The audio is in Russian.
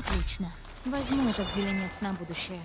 Отлично. Возьму этот зеленец на будущее.